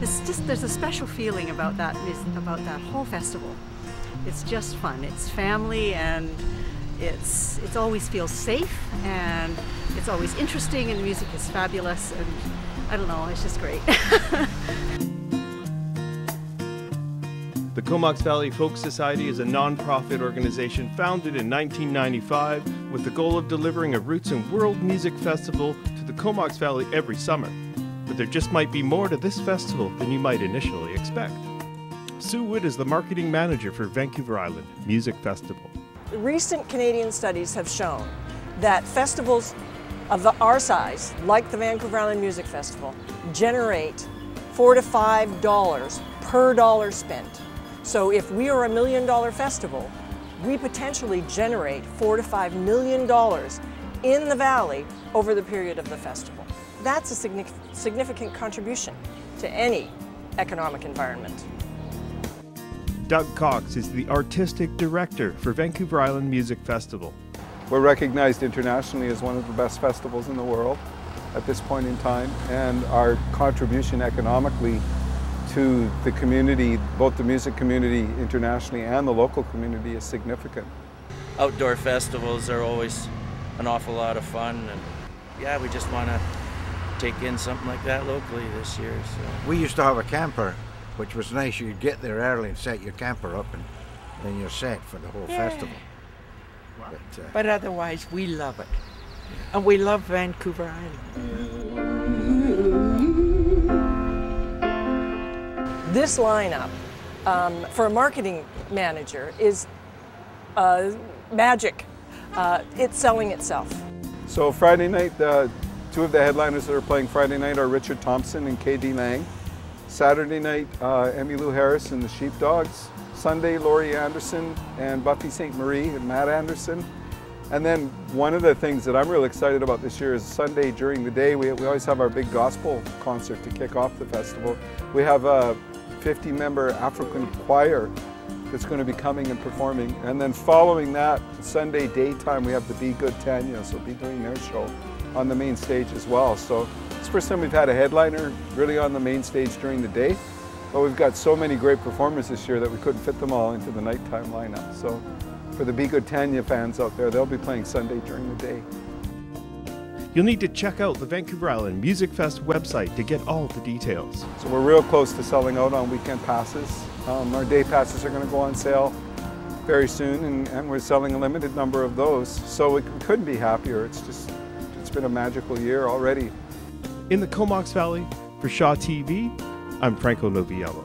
it's just there's a special feeling about that about that whole festival. It's just fun. It's family and it's it's always feels safe and it's always interesting and the music is fabulous and I don't know, it's just great. The Comox Valley Folk Society is a non-profit organization founded in 1995 with the goal of delivering a roots and world music festival to the Comox Valley every summer. But there just might be more to this festival than you might initially expect. Sue Wood is the marketing manager for Vancouver Island Music Festival. Recent Canadian studies have shown that festivals of the, our size, like the Vancouver Island Music Festival, generate four to five dollars per dollar spent. So if we are a million dollar festival, we potentially generate four to five million dollars in the valley over the period of the festival. That's a significant contribution to any economic environment. Doug Cox is the artistic director for Vancouver Island Music Festival. We're recognized internationally as one of the best festivals in the world at this point in time, and our contribution economically to the community, both the music community internationally and the local community, is significant. Outdoor festivals are always an awful lot of fun, and yeah, we just want to take in something like that locally this year. So. We used to have a camper, which was nice. You'd get there early and set your camper up, and then you're set for the whole yeah. festival. But, uh, but otherwise, we love it, and we love Vancouver Island. This lineup um, for a marketing manager is uh, magic. Uh, it's selling itself. So Friday night, uh, two of the headliners that are playing Friday night are Richard Thompson and K.D. Lang. Saturday night, uh, Emmylou Harris and the Sheepdogs. Sunday, Laurie Anderson and Buffy Sainte-Marie and Matt Anderson. And then one of the things that I'm really excited about this year is Sunday during the day, we, we always have our big gospel concert to kick off the festival. We have a 50 member African choir that's going to be coming and performing. And then following that, Sunday daytime, we have the Be Good Tanya, so be doing their show on the main stage as well. So it's the first time we've had a headliner really on the main stage during the day. But we've got so many great performers this year that we couldn't fit them all into the nighttime lineup. So for the Be Good Tanya fans out there, they'll be playing Sunday during the day. You'll need to check out the Vancouver Island Music Fest website to get all the details. So we're real close to selling out on weekend passes. Um, our day passes are going to go on sale very soon and, and, we're selling a limited number of those. So we couldn't be happier. It's just, it's been a magical year already. In the Comox Valley, for Shaw TV, I'm Franco Noviello.